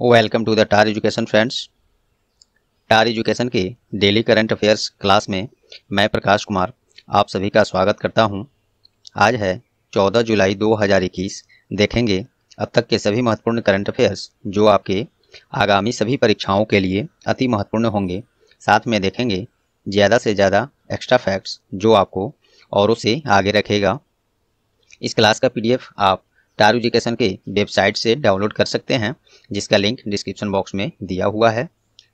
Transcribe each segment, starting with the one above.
Welcome to the Tar education friends Tar education के daily current affairs class में मैं प्रकाश कुमार आप सभी का स्वागत करता हूँ। आज है 14 जुलाई 2021 देखेंगे अब तक के सभी महत्वपूर्ण करंट अफेयर्स जो आपके आगामी सभी परीक्षाओं के लिए अति महत्वपूर्ण होंगे। साथ में देखेंगे ज़्यादा से ज़्यादा एक्स्ट्रा फैक्ट्स जो आपको औरों से आगे रखेगा। इस क्लास का पीडीएफ आप टार एजुकेशन के वेबसाइट से डाउनलोड कर सकते हैं, जिसका लिंक डिस्क्रिप्शन बॉक्स में दिया हुआ है।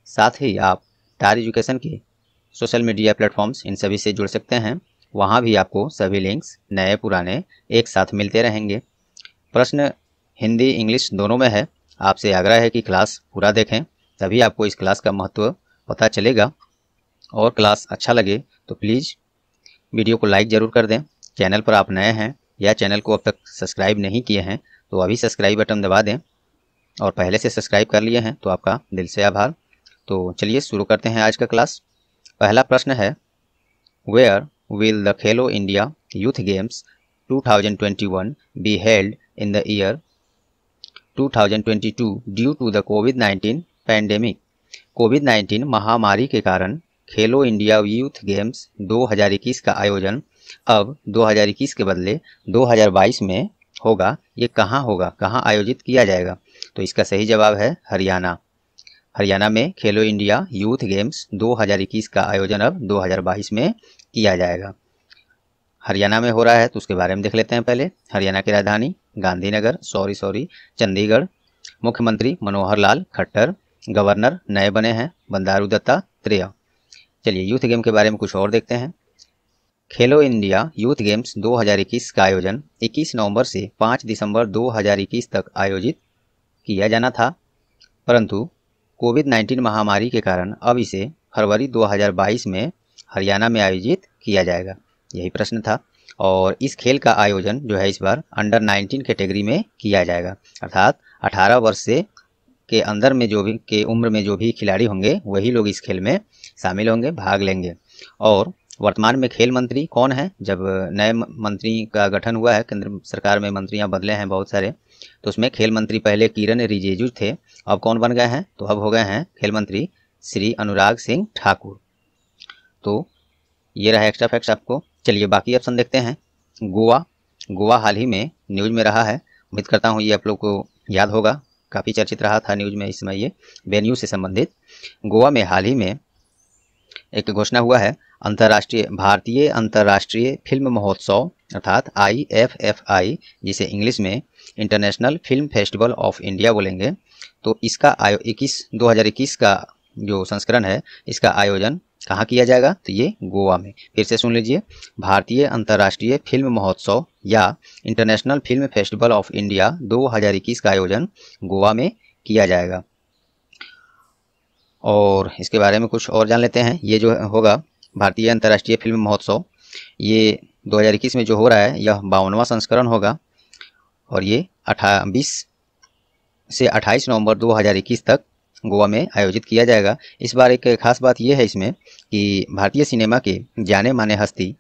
साथ ही आप टार एजुकेशन के सोशल मीडिया प्लेटफॉर्म्स, इन सभी से जुड़ सकते हैं। वहाँ भी आपको सभी लिंक्स नए, पुराने, एक साथ मिलते रहेंगे। प्रश्न हिंदी, इंग्लिश दोनों में है। आपसे आग्रह है कि क्लास पूरा देखें, तभी आपको इस क्लास का महत्व पता चलेगा। और क्लास अच्छा लगे तो प्लीज़ वीडियो को लाइक ज़रूर कर दें। चैनल पर आप नए हैं या चैनल को अब तक सब्सक्राइब नहीं किए हैं तो अभी सब्सक्राइब बटन दबा दें और पहले से सब्सक्राइब कर लिए हैं तो आपका दिल से आभार। तो चलिए शुरू करते हैं आज का क्लास। पहला प्रश्न है where will the Khelo India youth games 2021 be held in the year 2022 due to the covid 19 pandemic covid 19 महामारी के कारण खेलो इंडिया यूथ गेम्स 2021 का आयोजन अब 2021 के बदले 2022 में होगा, ये कहाँ होगा, कहाँ आयोजित किया जाएगा? तो इसका सही जवाब है हरियाणा। हरियाणा में खेलो इंडिया यूथ गेम्स 2021 का आयोजन अब 2022 में किया जाएगा। हरियाणा में हो रहा है तो उसके बारे में देख लेते हैं पहले। हरियाणा की राजधानी गांधीनगर, सॉरी सॉरी, चंडीगढ़। मुख्यमंत्री मनोहर लाल खट्टर, गवर्नर नए बने हैं, बंदारू दत्ता त्रेय चलिए, यूथ गेम के बारे में कुछ और देखते हैं। खेलो इंडिया यूथ गेम्स 2021 का आयोजन 21 नवंबर से 5 दिसंबर 2021 तक आयोजित किया जाना था। परंतु कोविड 19 महामारी के कारण अब इसे फरवरी 2022 में हरियाणा में आयोजित किया जाएगा, यही प्रश्न था। और इस खेल का आयोजन जो है इस बार अंडर 19 कैटेगरी में किया जाएगा। अर्थात 18 वर्ष से के अंदर में जो भी, के उम्र में जो भी खिलाड़ी होंगे, वही लोग इस खेल में शामिल होंगे, भाग लेंगे। और वर्तमान में खेल मंत्री कौन है? जब नए मंत्री का गठन हुआ है, केंद्र सरकार में मंत्रियाँ बदले हैं बहुत सारे तो उसमें खेल मंत्री पहले किरण रिजिजू थे, अब कौन बन गए हैं? तो अब हो गए हैं खेल मंत्री श्री अनुराग सिंह ठाकुर। तो ये रहा एक्स्ट्रा फैक्ट्स आपको। चलिए बाकी ऑप्शन देखते हैं। गोवा गोवा हाल ही में न्यूज़ में रहा है। उम्मीद करता हूँ ये आप लोग को याद होगा। काफ़ी चर्चित रहा था न्यूज़ में इस समय ये वेन्यू से संबंधित। गोवा में हाल ही में एक घोषणा हुआ है, अंतर्राष्ट्रीय, भारतीय अंतर्राष्ट्रीय फ़िल्म महोत्सव, अर्थात आई एफ़ एफ़ आई जिसे इंग्लिश में international film festival of India बोलेंगे। तो इसका आयो, इक्कीस, दो का जो संस्करण है, इसका आयोजन कहाँ किया जाएगा? तो ये गोवा में। फिर से सुन लीजिए, भारतीय अंतर्राष्ट्रीय फ़िल्म महोत्सव या international film festival of India 2021 का आयोजन गोवा में किया जाएगा। और इसके बारे में कुछ और जान लेते हैं। ये जो होगा, भारतीय अंतर्राष्ट्रीय फ़िल्म महोत्सव, ये 2021 में जो हो रहा है, यह बावनवा संस्करण होगा। और ये अठा, बीस से 28 नवंबर 2021 तक गोवा में आयोजित किया जाएगा। इस बार एक खास बात यह है इसमें कि भारतीय सिनेमा के जाने माने हस्ती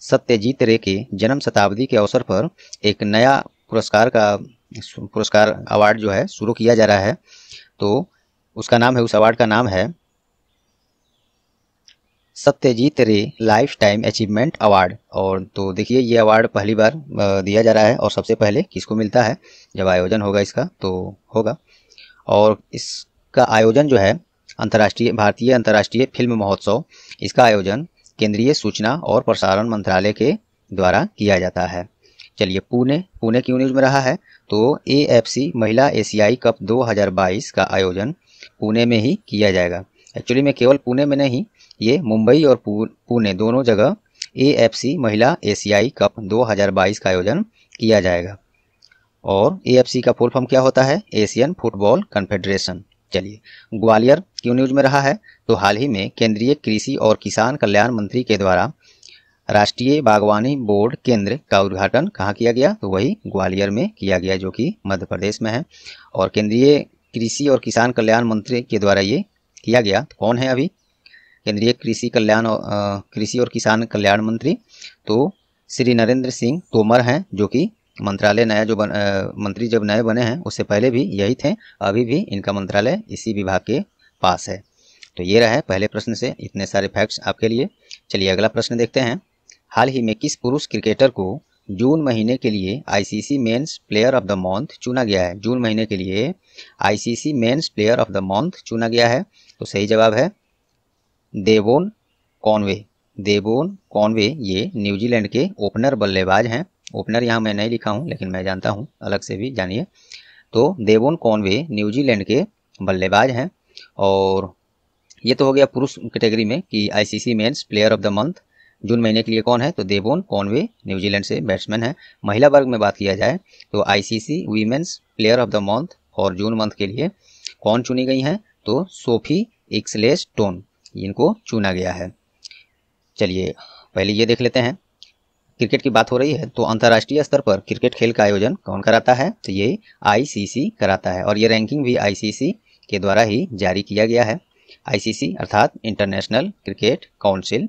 सत्यजीत रे के जन्म शताब्दी के अवसर पर एक नया पुरस्कार का, पुरस्कार अवार्ड जो है, शुरू किया जा रहा है। तो उसका नाम है, उस अवार्ड का नाम है सत्यजीत रे लाइफ टाइम अचीवमेंट अवार्ड और तो देखिए, ये अवार्ड पहली बार दिया जा रहा है और सबसे पहले किसको मिलता है? जब आयोजन होगा इसका तो होगा। और इसका आयोजन जो है, अंतर्राष्ट्रीय, भारतीय अंतर्राष्ट्रीय फ़िल्म महोत्सव, इसका आयोजन केंद्रीय सूचना और प्रसारण मंत्रालय के द्वारा किया जाता है। चलिए, पुणे पुणे क्यों न्यूज़ में रहा है तो एएफसी महिला एशियाई कप 2022 का आयोजन पुणे में ही किया जाएगा। एक्चुअली में केवल पुणे में नहीं, ये मुंबई और पुणे दोनों जगह एएफसी महिला एशियाई कप 2022 का आयोजन किया जाएगा। और एएफसी का फुल फॉर्म क्या होता है? एशियन फुटबॉल कन्फेडरेशन चलिए, ग्वालियर क्यों न्यूज़ में रहा है? तो हाल ही में केंद्रीय कृषि और किसान कल्याण मंत्री के द्वारा राष्ट्रीय बागवानी बोर्ड केंद्र का उद्घाटन कहाँ किया गया? तो वही ग्वालियर में किया गया, जो कि मध्य प्रदेश में है। और केंद्रीय कृषि और किसान कल्याण मंत्री के द्वारा ये किया गया। तो कौन है अभी? केंद्रीय कृषि कल्याण कृषि और किसान कल्याण मंत्री तो श्री नरेंद्र सिंह तोमर हैं जो कि मंत्रालय नया जो बन, आ, मंत्री जब नए बने हैं उससे पहले भी यही थे अभी भी इनका मंत्रालय इसी विभाग के पास है। तो ये रहा पहले प्रश्न से इतने सारे फैक्ट्स आपके लिए। चलिए अगला प्रश्न देखते हैं। हाल ही में किस पुरुष क्रिकेटर को जून महीने के लिए ICC men's player of the month चुना गया है। जून महीने के लिए ICC men's player of the month चुना गया है। तो सही जवाब है देवोन कॉनवे। देवोन कॉनवे, ये न्यूजीलैंड के ओपनर बल्लेबाज हैं। ओपनर यहाँ मैं नहीं लिखा हूँ, लेकिन मैं जानता हूँ, अलग से भी जानिए। तो देवोन कॉनवे न्यूजीलैंड के बल्लेबाज हैं। और ये तो हो गया पुरुष कैटेगरी में कि ICC men's player of the month जून महीने के लिए कौन है? तो देवोन कॉनवे, न्यूजीलैंड से बैट्समैन है। महिला वर्ग में बात किया जाए तो ICC women's player of the month और जून मंथ के लिए कौन चुनी गई हैं? तो सोफी एक्सलेस टोन, इनको चुना गया है। चलिए, पहले ये देख लेते हैं। क्रिकेट की बात हो रही है तो अंतर्राष्ट्रीय स्तर पर क्रिकेट खेल का आयोजन कौन कराता है? तो ये आईसीसी कराता है और ये रैंकिंग भी आईसीसी के द्वारा ही जारी किया गया है। आईसीसी अर्थात International Cricket Council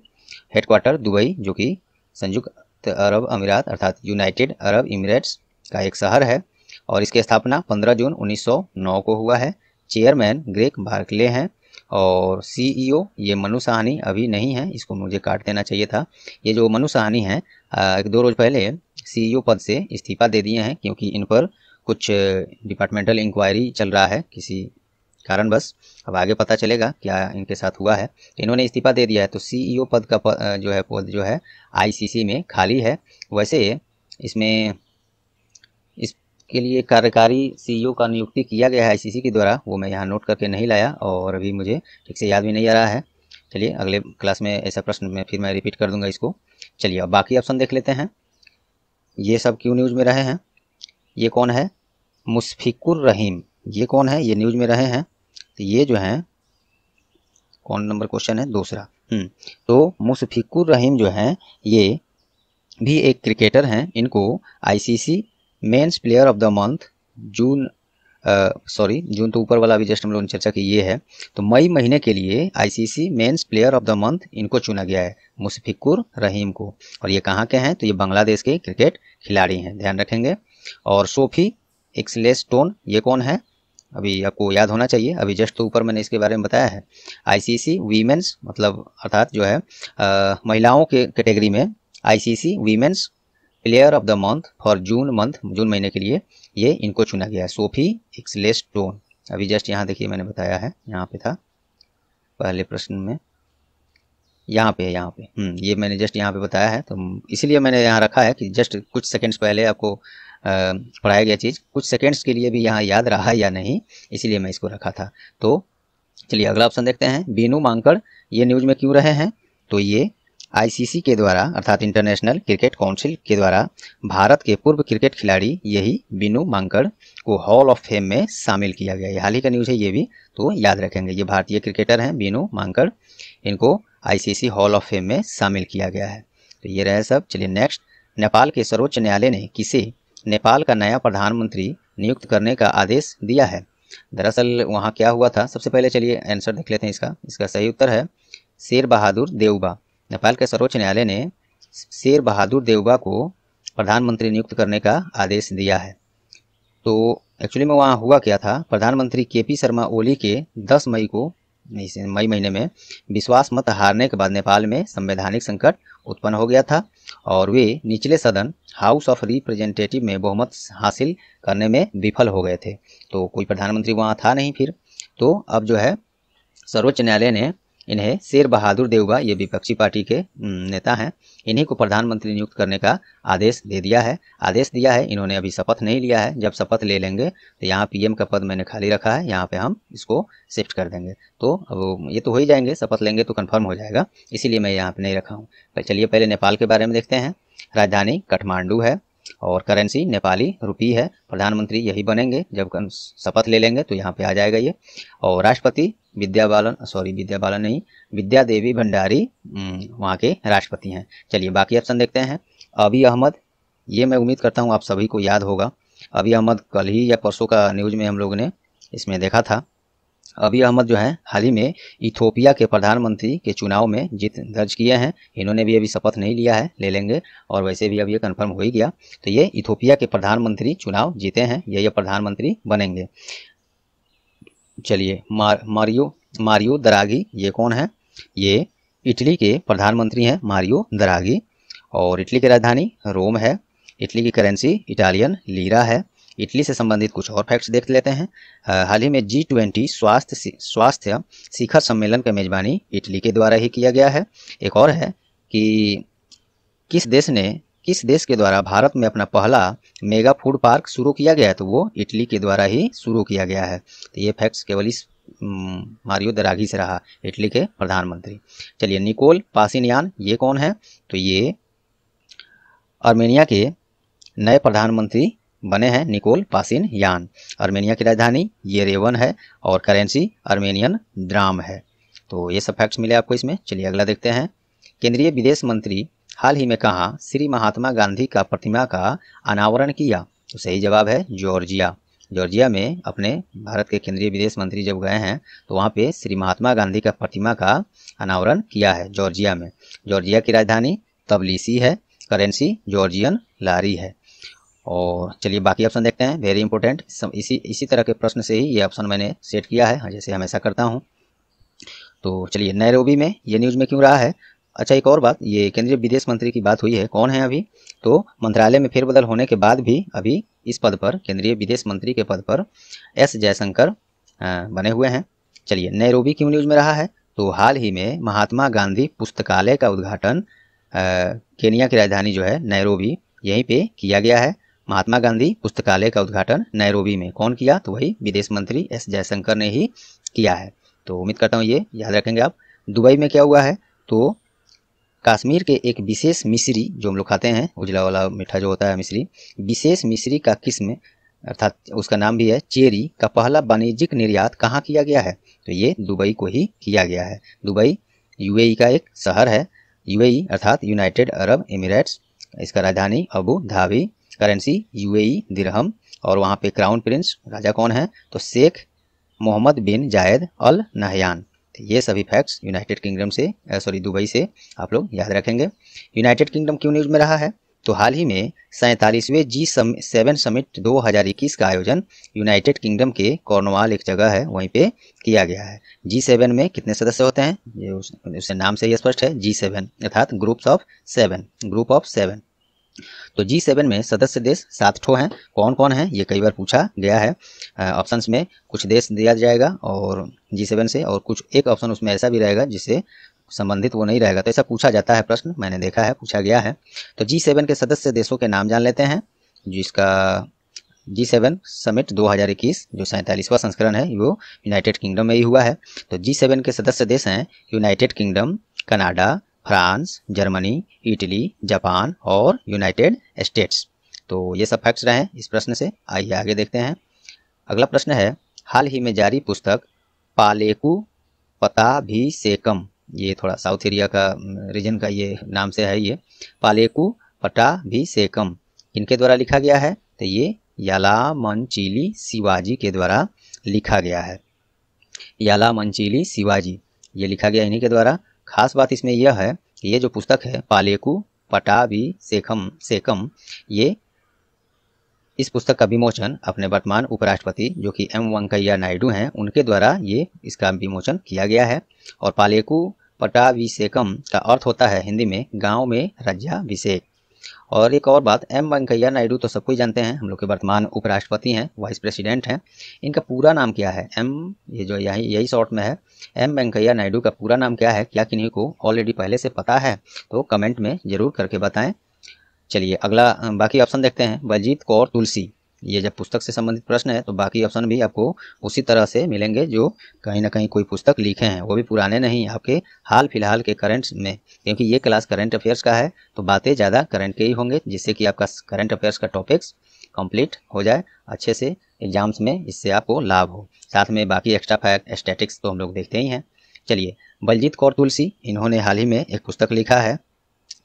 headquarter Dubai, जो कि संयुक्त अरब अमीरात, अर्थात यूनाइटेड अरब इमिरेट्स का एक शहर है। और इसकी स्थापना 15 जून 1909 को हुआ है। चेयरमैन ग्रेक बार्कले हैं और सीईओ ये मनु साहनी अभी नहीं है। इसको मुझे काट देना चाहिए था। ये जो मनु साहनी हैं एक दो रोज़ पहले सीईओ पद से इस्तीफा दे दिए हैं, क्योंकि इन पर कुछ डिपार्टमेंटल इंक्वायरी चल रहा है किसी कारण बस अब आगे पता चलेगा क्या इनके साथ हुआ है। इन्होंने इस्तीफा दे दिया है तो सीईओ पद का पद, जो है पद जो है आईसीसी में खाली है। वैसे इसमें इसके लिए कार्यकारी सीईओ का नियुक्ति किया गया है आईसीसी के द्वारा वो मैं यहाँ नोट करके नहीं लाया और अभी मुझे ठीक से याद भी नहीं आ रहा है। चलिए अगले क्लास में ऐसा प्रश्न में फिर मैं रिपीट कर दूँगा इसको। चलिए अब बाकी ऑप्शन देख लेते हैं। ये सब क्यों न्यूज़ में रहे हैं? ये कौन है? मुशफिकुर रहीम। ये कौन है? ये न्यूज़ में रहे हैं। तो ये जो है कौन नंबर क्वेश्चन है? दूसरा। हम्म, तो मुशफिकुर रहीम जो है ये भी एक क्रिकेटर हैं। इनको ICC men's player of the month June sorry जून तो ऊपर वाला अभी जस्ट हम लोगों ने चर्चा की ये है। तो मई महीने के लिए ICC men's player of the month इनको चुना गया है मुशफिकुर रहीम को। और ये कहाँ के हैं? तो ये बांग्लादेश के क्रिकेट खिलाड़ी हैं ध्यान रखेंगे। और सोफी एक्सलेस टोन ये कौन है? अभी आपको याद होना चाहिए। अभी जस्ट तो ऊपर मैंने इसके बारे में बताया है। आईसीसी वीमेंस मतलब अर्थात जो है आ, महिलाओं के कैटेगरी में ICC women's player of the month for June month जून महीने के लिए ये इनको चुना गया है। सोफी एक्सलेस टोन अभी जस्ट यहाँ देखिए मैंने बताया है यहाँ पे था पहले प्रश्न में। यहाँ पे है यहाँ पे। हम्म, ये मैंने जस्ट यहाँ पे बताया है तो इसीलिए मैंने यहाँ रखा है कि जस्ट कुछ सेकंड्स पहले आपको पढ़ाया गया चीज़। कुछ सेकेंड्स के लिए भी यहाँ याद रहा या नहीं, इसीलिए मैं इसको रखा था। तो चलिए अगला ऑप्शन देखते हैं। बीनू मांकड़, ये न्यूज़ में क्यों रहे हैं? तो ये आईसीसी के द्वारा, अर्थात इंटरनेशनल क्रिकेट काउंसिल के द्वारा, भारत के पूर्व क्रिकेट खिलाड़ी, यही बीनू मांकड़ को हॉल ऑफ़ फेम में शामिल किया गया। है हाल ही का न्यूज़ है, ये भी तो याद रखेंगे। ये भारतीय क्रिकेटर हैं बीनू मांकड़। इनको आईसीसी हॉल ऑफ़ फेम में शामिल किया गया है। तो ये रहे सब। चलिए नेक्स्ट नेपाल के सर्वोच्च न्यायालय ने किसे नेपाल का नया प्रधानमंत्री नियुक्त करने का आदेश दिया है। दरअसल, वहाँ क्या हुआ था? सबसे पहले चलिए आंसर देख लेते हैं इसका। इसका सही उत्तर है, शेर बहादुर देवबा नेपाल के सर्वोच्च न्यायालय ने शेर बहादुर देवबा को प्रधानमंत्री नियुक्त करने का आदेश दिया है। तो एक्चुअली में वहाँ हुआ क्या था? प्रधानमंत्री के पी शर्मा ओली के 10 मई को मई महीने में विश्वास मत हारने के बाद नेपाल में संवैधानिक संकट उत्पन्न हो गया था। और वे निचले सदन हाउस ऑफ़ रिप्रेजेंटेटिव में बहुमत हासिल करने में विफल हो गए थे। तो कोई प्रधानमंत्री वहाँ था नहीं फिर। तो अब जो है सर्वोच्च न्यायालय ने इन्हें शेर बहादुर देवगा, ये विपक्षी पार्टी के नेता हैं। इन्हीं को प्रधानमंत्री नियुक्त करने का आदेश दे दिया है। आदेश दिया है, इन्होंने अभी शपथ नहीं लिया है। जब शपथ ले लेंगे तो यहाँ पीएम का पद मैंने खाली रखा है, यहाँ पे हम इसको शिफ्ट कर देंगे। तो अब ये तो हो ही जाएँगे, शपथ लेंगे तो कन्फर्म हो जाएगा, इसीलिए मैं यहाँ पर नहीं रखा हूँ। चलिए पहले नेपाल के बारे में देखते हैं। राजधानी काठमांडू है, और करेंसी नेपाली रुपी है। प्रधानमंत्री यही बनेंगे, जब शपथ ले लेंगे तो यहाँ पे आ जाएगा ये। और राष्ट्रपति विद्या बालन सॉरी विद्या बालन नहीं विद्या देवी भंडारी हम्म, वहाँ के राष्ट्रपति हैं। चलिए बाकी ऑप्शन देखते हैं। अभी अहमद ये मैं उम्मीद करता हूँ आप सभी को याद होगा। अभी अहमद कल ही या परसों का न्यूज़ में हम लोगों ने इसमें देखा था। अभी अहमद जो है हाल ही में इथोपिया के प्रधानमंत्री के चुनाव में जीत दर्ज किए हैं। इन्होंने भी अभी शपथ नहीं लिया है ले लेंगे और वैसे भी अब ये कन्फर्म हो ही गया। तो ये इथोपिया के प्रधानमंत्री चुनाव जीते हैं ये ये प्रधानमंत्री बनेंगे। चलिए मार, मारियो मारियो दरागी ये कौन है? ये इटली के प्रधानमंत्री हैं मारियो दरागी। और इटली की राजधानी रोम है। इटली की करेंसी इटालियन लीरा है। इटली से संबंधित कुछ और फैक्ट्स देख लेते हैं। हाल ही में जी ट्वेंटी स्वास्थ्य स्वास्थ्य शिखर सम्मेलन का मेजबानी इटली के द्वारा ही किया गया है। एक और है कि किस देश ने किस देश के द्वारा भारत में अपना पहला मेगा फ़ूड पार्क शुरू किया गया है? तो वो इटली के द्वारा ही शुरू किया गया है। तो ये फैक्ट्स केवल इस मारियो दरागी से रहा, इटली के प्रधानमंत्री। चलिए निकोल पासिनियान ये कौन है? तो ये आर्मेनिया के नए प्रधानमंत्री बने हैं निकोल पासिन यान आर्मेनिया की राजधानी ये रेवन है और करेंसी आर्मेनियन ड्राम है। तो ये सब फैक्ट्स मिले आपको इसमें। चलिए, अगला देखते हैं। केंद्रीय विदेश मंत्री हाल ही में कहा, श्री महात्मा गांधी का प्रतिमा का अनावरण किया। तो सही जवाब है, जॉर्जिया। जॉर्जिया में अपने भारत के केंद्रीय विदेश मंत्री जब गए हैं तो वहाँ पे श्री महात्मा गांधी का प्रतिमा का अनावरण किया है जॉर्जिया में। जॉर्जिया की राजधानी तबलीसी है, करेंसी जॉर्जियन लारी है। और चलिए बाकी ऑप्शन देखते हैं वेरी इंपॉर्टेंट इसी इसी तरह के प्रश्न से ही ये ऑप्शन मैंने सेट किया है, जैसे हमेशा करता हूँ। तो चलिए, नैरोबी में ये न्यूज़ में क्यों रहा है? अच्छा एक और बात, ये केंद्रीय विदेश मंत्री की बात हुई है, कौन है अभी? तो मंत्रालय में फेरबदल होने के बाद भी अभी इस पद पर, केंद्रीय विदेश मंत्री के पद पर एस जयशंकर बने हुए हैं। चलिए, नैरोबी क्यों न्यूज़ में रहा है? तो हाल ही में महात्मा गांधी पुस्तकालय का उद्घाटन केनिया की राजधानी जो है, नैरोबी, यहीं पे किया गया है। महात्मा गांधी पुस्तकालय का उद्घाटन नैरोबी में कौन किया? तो वही विदेश मंत्री एस जयशंकर ने ही किया है। तो उम्मीद करता हूँ ये याद रखेंगे आप। दुबई में क्या हुआ है? तो कश्मीर के एक विशेष मिश्री जो हम लोग खाते हैं, उजला वाला मीठा जो होता है मिश्री, विशेष मिश्री का किस्म, अर्थात उसका नाम भी है चेरी, का पहला वाणिज्यिक निर्यात कहाँ किया गया है? तो ये दुबई को ही किया गया है। दुबई, यूएई का एक शहर है। यूएई, अर्थात यूनाइटेड अरब एमिरेट्स, इसका राजधानी Abu Dhabi, currency, UAE, dirham, और वहाँ पे क्राउन प्रिंस राजा कौन है? तो Sheikh Mohammed bin Zayed Al Nahyan ये सभी फैक्ट्स यूनाइटेड किंगडम से सॉरी दुबई से आप लोग याद रखेंगे। यूनाइटेड किंगडम क्यों न्यूज़ में रहा है? तो हाल ही में सैंतालीसवें जी सम, सेवन समिट 2021 का आयोजन यूनाइटेड किंगडम के कॉर्नवाल एक जगह है वहीं पे किया गया है। जी सेवन में कितने सदस्य होते हैं? ये उस, उससे नाम से ही स्पष्ट है जी सेवन अर्थात groups of seven group of seven तो जी सेवन में सदस्य देश सात ठो हैं। कौन कौन है? ये कई बार पूछा गया है। ऑप्शंस में कुछ देश दिया जाएगा और जी सेवन से और कुछ एक ऑप्शन उसमें ऐसा भी रहेगा जिससे संबंधित वो नहीं रहेगा। तो ऐसा पूछा जाता है प्रश्न, मैंने देखा है, पूछा गया है। तो जी सेवन के सदस्य देशों के नाम जान लेते हैं, जिसका जी सेवन समिट 2021 जो सैंतालीसवां संस्करण है, वो यूनाइटेड किंगडम में ही हुआ है। तो जी सेवन के सदस्य देश हैं United Kingdom Canada France, Germany, Italy, Japan और यूनाइटेड स्टेट्स। तो ये सब फैक्ट्स रहे इस प्रश्न से। आइए आगे देखते हैं। अगला प्रश्न है, हाल ही में जारी पुस्तक, पालेकू पता भी सेकम ये थोड़ा साउथ एरिया का रीजन का ये नाम से है ये। पालेकू पटा भी सेकम इनके द्वारा लिखा गया है। तो ये याला मंचीली शिवाजी के द्वारा लिखा गया है। याला मंचीली शिवाजी। ये लिखा गया इन्हीं के द्वारा। खास बात इसमें यह है कि ये जो पुस्तक है, पालेकु, पटावी, सेखम, सेकम, ये इस पुस्तक का विमोचन अपने वर्तमान उपराष्ट्रपति, जो कि एम वेंकैया नायडू हैं, उनके द्वारा ये इसका विमोचन किया गया है। और पालेकु पटाभिषेकम का अर्थ होता है हिंदी में, गाँव में राज्याभिषेक। और एक और बात, एम वेंकैया नायडू तो सबको ही जानते हैं, हम लोग के वर्तमान उपराष्ट्रपति हैं, वाइस प्रेसिडेंट हैं, इनका पूरा नाम क्या है? एम, ये जो यही यही शॉर्ट में है, एम वेंकैया नायडू का पूरा नाम क्या है? क्या किन्हीं को ऑलरेडी पहले से पता है? तो कमेंट में ज़रूर करके बताएँ। चलिए, अगला, बाकी ऑप्शन देखते हैं, बलजीत कौर तुलसी। ये जब पुस्तक से संबंधित प्रश्न है तो बाकी ऑप्शन भी आपको उसी तरह से मिलेंगे जो कहीं ना कहीं कोई पुस्तक लिखे हैं। वो भी पुराने नहीं, आपके हाल फ़िलहाल के करंट में, क्योंकि ये क्लास करंट अफेयर्स का है तो बातें ज़्यादा करंट के ही होंगे, जिससे कि आपका करंट अफेयर्स का टॉपिक्स कंप्लीट हो जाए, अच्छे से एग्ज़ाम्स में इससे आपको लाभ हो। साथ में बाकी एक्स्ट्रा फैक्ट स्टैटिक्स तो हम लोग देखते ही हैं। चलिए, बलजीत कौर तुलसी, इन्होंने हाल ही में एक पुस्तक लिखा है।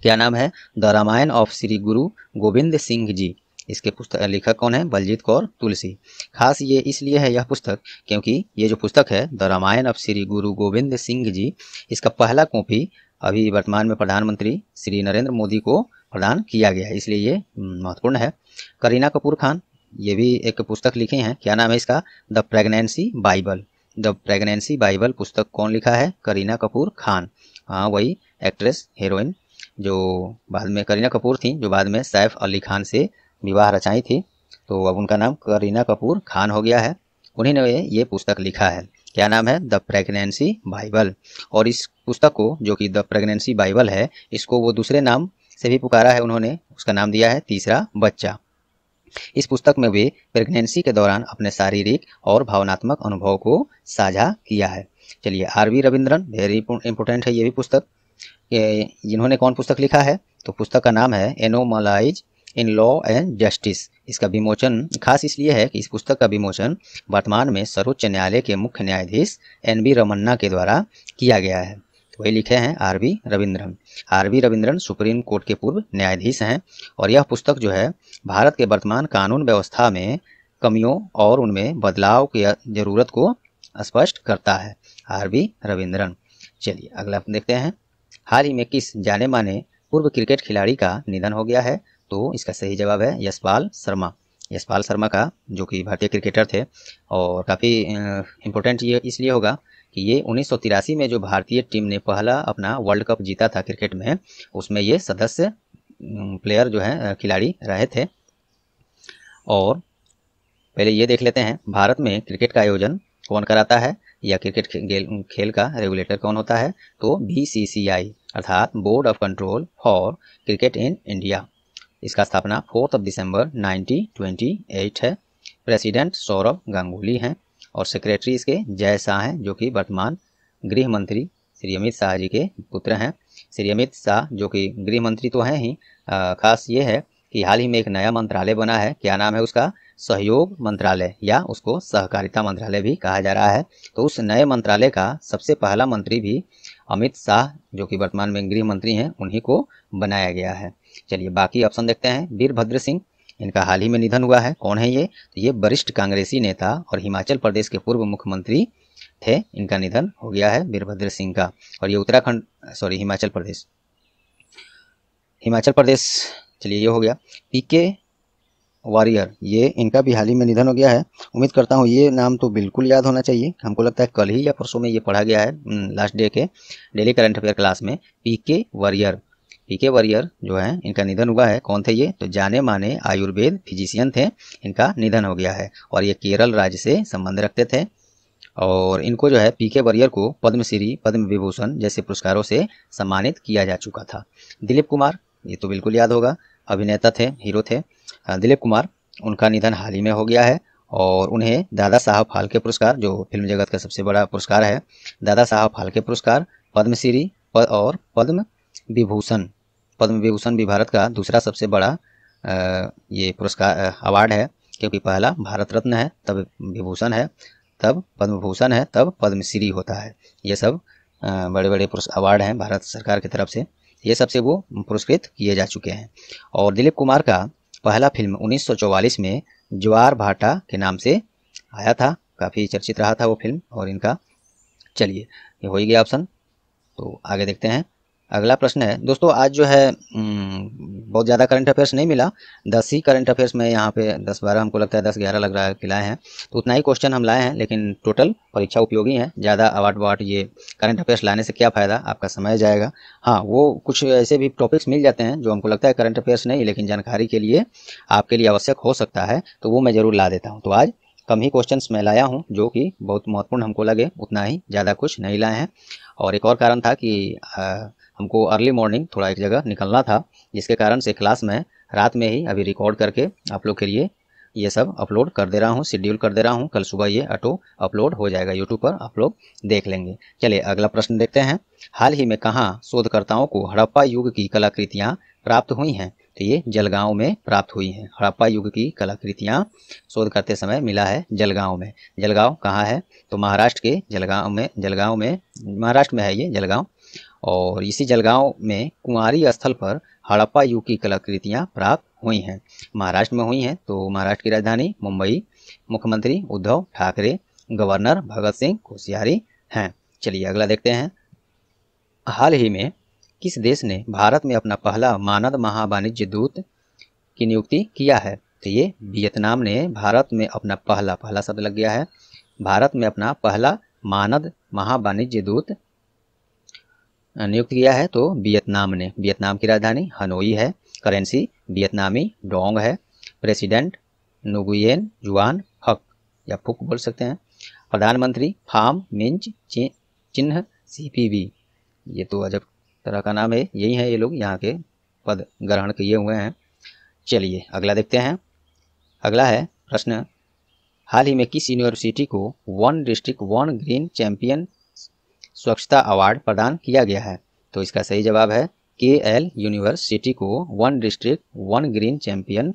क्या नाम है? द रामायण ऑफ़ श्री गुरु गोविंद सिंह जी। इसके पुस्तक, लेखक कौन है? बलजीत कौर तुलसी। खास ये इसलिए है यह पुस्तक क्योंकि ये जो पुस्तक है, द रामायण ऑफ़ श्री गुरु गोविंद सिंह जी, इसका पहला कॉपी अभी वर्तमान में प्रधानमंत्री श्री नरेंद्र मोदी को प्रदान किया गया है, इसलिए ये महत्वपूर्ण है। करीना कपूर खान, ये भी एक पुस्तक लिखे हैं। क्या नाम है इसका? The pregnancy Bible. The pregnancy Bible पुस्तक कौन लिखा है? करीना कपूर खान। हाँ वही एक्ट्रेस, हीरोइन, जो बाद में करीना कपूर थी, जो बाद में सैफ अली खान से विवाह रचाई थी तो अब उनका नाम करीना कपूर खान हो गया है। उन्हीं ने ये पुस्तक लिखा है। क्या नाम है? The pregnancy Bible. और इस पुस्तक को, जो कि द प्रेगनेंसी बाइबल है, इसको वो दूसरे नाम से भी पुकारा है। उन्होंने उसका नाम दिया है तीसरा बच्चा। इस पुस्तक में वे प्रेगनेंसी के दौरान अपने शारीरिक और भावनात्मक अनुभव को साझा किया है। चलिए, R V Ravindran very important है ये भी पुस्तक। जिन्होंने कौन पुस्तक लिखा है? तो पुस्तक का नाम है anomalies in law and justice इसका विमोचन खास इसलिए है कि इस पुस्तक का विमोचन वर्तमान में सर्वोच्च न्यायालय के मुख्य न्यायाधीश एन बी रमन्ना के द्वारा किया गया है। वही लिखे हैं R B Ravindran. R B Ravindran supreme court के पूर्व न्यायाधीश हैं और यह पुस्तक जो है, भारत के वर्तमान कानून व्यवस्था में कमियों और उनमें बदलाव की ज़रूरत को स्पष्ट करता है। R B Ravindran. चलिए अगला देखते हैं। हाल ही में किस जाने माने पूर्व क्रिकेट खिलाड़ी का निधन हो गया है। तो इसका सही जवाब है यशपाल शर्मा। यशपाल शर्मा का, जो कि भारतीय क्रिकेटर थे, और काफ़ी इम्पोर्टेंट ये इसलिए होगा कि ये उन्नीस सौ तिरासी में जो भारतीय टीम ने पहला अपना वर्ल्ड कप जीता था क्रिकेट में, उसमें ये सदस्य प्लेयर जो है खिलाड़ी रहे थे। और पहले ये देख लेते हैं, भारत में क्रिकेट का आयोजन कौन कराता है, या क्रिकेट खेल का रेगुलेटर कौन होता है तो बीसीसीआई अर्थात board of control for cricket in India इसका स्थापना फोर्थ ऑफ़ दिसंबर 1928 है। प्रेसिडेंट सौरभ गांगुली हैं और सेक्रेटरी इसके जय शाह हैं जो कि वर्तमान गृह मंत्री श्री अमित शाह जी के पुत्र हैं। श्री अमित शाह जो कि गृह मंत्री तो हैं ही आ, खास ये है कि हाल ही में एक नया मंत्रालय बना है। क्या नाम है उसका? सहयोग मंत्रालय या उसको सहकारिता मंत्रालय भी कहा जा रहा है। तो उस नए मंत्रालय का सबसे पहला मंत्री भी अमित शाह जो कि वर्तमान में गृह मंत्री हैं उन्हीं को बनाया गया है। चलिए बाकी ऑप्शन देखते हैं। वीरभद्र सिंह, इनका हाल ही में निधन हुआ है। कौन है ये? तो ये वरिष्ठ कांग्रेसी नेता और हिमाचल प्रदेश के पूर्व मुख्यमंत्री थे। इनका निधन हो गया है वीरभद्र सिंह का। और ये उत्तराखंड सॉरी हिमाचल प्रदेश। हिमाचल प्रदेश, चलिए ये हो गया। पीके वॉरियर, ये इनका भी हाल ही में निधन हो गया है। उम्मीद करता हूँ ये नाम तो बिल्कुल याद होना चाहिए। हमको लगता है कल ही या परसों में ये पढ़ा गया है लास्ट डे के डेली करंट अफेयर क्लास में। पीके वॉरियर पीके वरियर जो है, इनका निधन हुआ है। कौन थे ये? तो जाने माने आयुर्वेद फिजिशियन थे। इनका निधन हो गया है और ये केरल राज्य से संबंध रखते थे। और इनको जो है पीके वरियर को पद्मश्री पद्म विभूषण जैसे पुरस्कारों से सम्मानित किया जा चुका था। दिलीप कुमार, ये तो बिल्कुल याद होगा, अभिनेता थे, हीरो थे। दिलीप कुमार, उनका निधन हाल ही में हो गया है और उन्हें दादा साहब फाल्के पुरस्कार, जो फ़िल्म जगत का सबसे बड़ा पुरस्कार है, दादा साहब फाल्के पुरस्कार, पद्मश्री पद और पद्म विभूषण पद्म विभूषण भी भारत का दूसरा सबसे बड़ा ये पुरस्कार अवार्ड है, क्योंकि पहला भारत रत्न है, तब विभूषण है, तब पद्म भूषण है, तब पद्मश्री होता है। ये सब बड़े बड़े अवार्ड हैं भारत सरकार की तरफ़ से। ये सबसे वो पुरस्कृत किए जा चुके हैं। और दिलीप कुमार का पहला फ़िल्म 1944 में ज्वार भाटा के नाम से आया था। काफ़ी चर्चित रहा था वो फ़िल्म और इनका। चलिए, ये हो ही गया ऑप्शन तो आगे देखते हैं। अगला प्रश्न है। दोस्तों, आज जो है बहुत ज़्यादा करंट अफेयर्स नहीं मिला। दस ही करंट अफेयर्स में यहाँ पे दस बारह हमको लगता है, दस ग्यारह लग रहा है लाए हैं। तो उतना ही क्वेश्चन हम लाए हैं, लेकिन टोटल परीक्षा उपयोगी है। ज़्यादा अवार्ड वार्ड ये करंट अफेयर्स लाने से क्या फ़ायदा? आपका समय जाएगा। हाँ वो कुछ ऐसे भी टॉपिक्स मिल जाते हैं, जो हमको लगता है करंट अफेयर्स नहीं, लेकिन जानकारी के लिए, आपके लिए आवश्यक हो सकता है तो वो मैं ज़रूर ला देता हूँ। तो आज कम ही क्वेश्चंस मैं लाया हूँ, जो कि बहुत महत्वपूर्ण हमको लगे, उतना ही ज़्यादा कुछ नहीं लाए हैं। और एक और कारण था कि हमको अर्ली मॉर्निंग थोड़ा एक जगह निकलना था, जिसके कारण से क्लास में रात में ही अभी रिकॉर्ड करके आप लोग के लिए ये सब अपलोड कर दे रहा हूँ शेड्यूल कर दे रहा हूँ। कल सुबह ये ऑटो अपलोड हो जाएगा यूट्यूब पर आप लोग देख लेंगे। चलिए अगला प्रश्न देखते हैं। हाल ही में कहाँ शोधकर्ताओं को हड़प्पा युग की कलाकृतियाँ प्राप्त हुई हैं? तो ये जलगांव में प्राप्त हुई हैं। हड़प्पा युग की कलाकृतियाँ शोध करते समय मिला है जलगांव में। जलगांव कहाँ है? तो महाराष्ट्र के जलगांव में जलगांव में, महाराष्ट्र में है ये जलगांव। और इसी जलगांव में कुंवारी स्थल पर हड़प्पा युग की कलाकृतियाँ प्राप्त हुई हैं। महाराष्ट्र में हुई हैं तो महाराष्ट्र की राजधानी मुंबई, मुख्यमंत्री उद्धव ठाकरे, गवर्नर भगत सिंह कोश्यारी हैं। चलिए अगला देखते हैं। हाल ही में किस देश ने भारत में अपना पहला मानद महावाणिज्य दूत की नियुक्ति किया है? तो ये वियतनाम ने भारत में अपना पहला पहला शब्द लग गया है। भारत में अपना पहला मानद महावाणिज्य दूत नियुक्त किया है तो वियतनाम ने, वियतनाम की राजधानी हनोई है। करेंसी वियतनामी डोंग है। प्रेसिडेंट नुगुयन जुआन हक, या फुक बोल सकते हैं। प्रधानमंत्री फार्म मिंच चिन्ह, सीपीबी। ये तो अजब तरह का नाम है। यही है ये लोग, यहाँ के पद ग्रहण किए हुए हैं। चलिए, अगला देखते हैं। अगला है प्रश्न। हाल ही में किस यूनिवर्सिटी को one district, one green champion Swachhata award प्रदान किया गया है। तो इसका सही जवाब है के एल यूनिवर्सिटी को one district, one green champion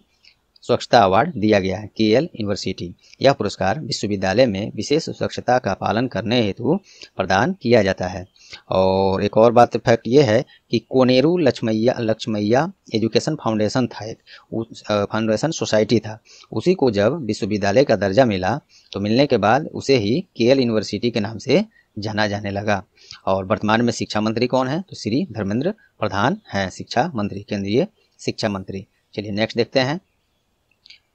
Swachhata award दिया गया है। के एल यूनिवर्सिटी, यह पुरस्कार विश्वविद्यालय में विशेष स्वच्छता का पालन करने हेतु प्रदान किया जाता है। और एक और बात, फैक्ट ये है कि कोनेरू लक्ष्मैया लक्ष्मैया एजुकेशन फाउंडेशन था एक फाउंडेशन सोसाइटी था। उसी को जब विश्वविद्यालय का दर्जा मिला तो मिलने के बाद उसे ही के यूनिवर्सिटी के नाम से जाना जाने लगा। और वर्तमान में शिक्षा मंत्री कौन है? तो श्री धर्मेंद्र प्रधान हैं, शिक्षा मंत्री, केंद्रीय शिक्षा मंत्री। चलिए नेक्स्ट देखते हैं।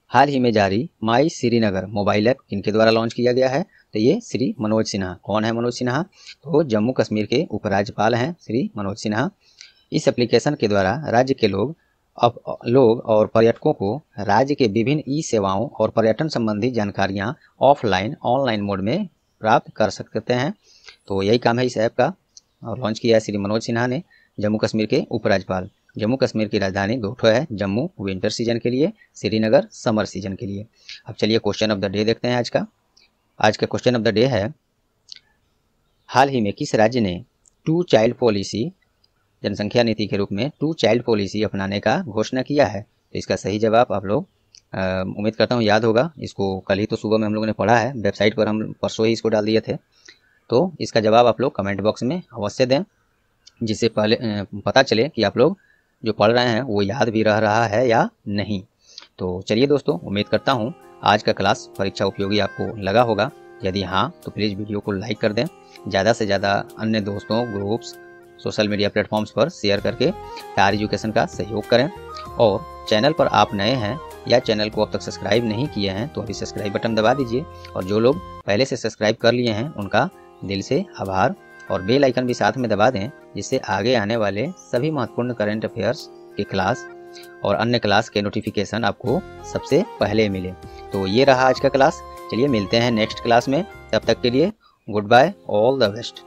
हाल ही में जारी माई श्रीनगर मोबाइल ऐप किनके द्वारा लॉन्च किया गया है? तो ये श्री मनोज सिन्हा। कौन है मनोज सिन्हा? तो जम्मू कश्मीर के उपराज्यपाल हैं श्री मनोज सिन्हा। इस एप्लीकेशन के द्वारा राज्य के लोग अब, लोग और पर्यटकों को राज्य के विभिन्न ई सेवाओं और पर्यटन संबंधी जानकारियाँ ऑफलाइन ऑनलाइन मोड में प्राप्त कर सकते हैं। तो यही काम है इस ऐप का। और लॉन्च किया है श्री मनोज सिन्हा ने, जम्मू कश्मीर के उपराज्यपाल। जम्मू कश्मीर की राजधानी दोठो है, जम्मू विंटर सीज़न के लिए, श्रीनगर समर सीज़न के लिए। अब चलिए क्वेश्चन ऑफ़ द डे देखते हैं आज का। आज का क्वेश्चन ऑफ़ द डे है, हाल ही में किस राज्य ने टू चाइल्ड पॉलिसी जनसंख्या नीति के रूप में टू चाइल्ड पॉलिसी अपनाने का घोषणा किया है? तो इसका सही जवाब आप लोग उम्मीद करता हूँ याद होगा। इसको कल ही तो सुबह में हम लोगों ने पढ़ा है। वेबसाइट पर हम, परसों ही इसको डाल दिए थे। तो इसका जवाब आप लोग कमेंट बॉक्स में अवश्य दें, जिससे पहले पता चले कि आप लोग जो पढ़ रहे हैं, वो याद भी रह रहा है या नहीं। तो चलिए दोस्तों, उम्मीद करता हूँ आज का क्लास परीक्षा उपयोगी आपको लगा होगा। यदि हाँ तो प्लीज़ वीडियो को लाइक कर दें। ज़्यादा से ज़्यादा अन्य दोस्तों ग्रुप्स सोशल मीडिया प्लेटफॉर्म्स पर शेयर करके टार एजुकेशन का सहयोग करें। और चैनल पर आप नए हैं या चैनल को अब तक सब्सक्राइब नहीं किए हैं तो अभी सब्सक्राइब बटन दबा दीजिए। और जो लोग पहले से सब्सक्राइब कर लिए हैं, उनका दिल से आभार और बेल आइकन भी साथ में दबा दें, जिससे आगे आने वाले सभी महत्वपूर्ण करंट अफेयर्स की क्लास और अन्य क्लास के नोटिफिकेशन आपको सबसे पहले मिले। तो ये रहा आज का क्लास चलिए मिलते हैं नेक्स्ट क्लास में। तब तक के लिए good bye all the best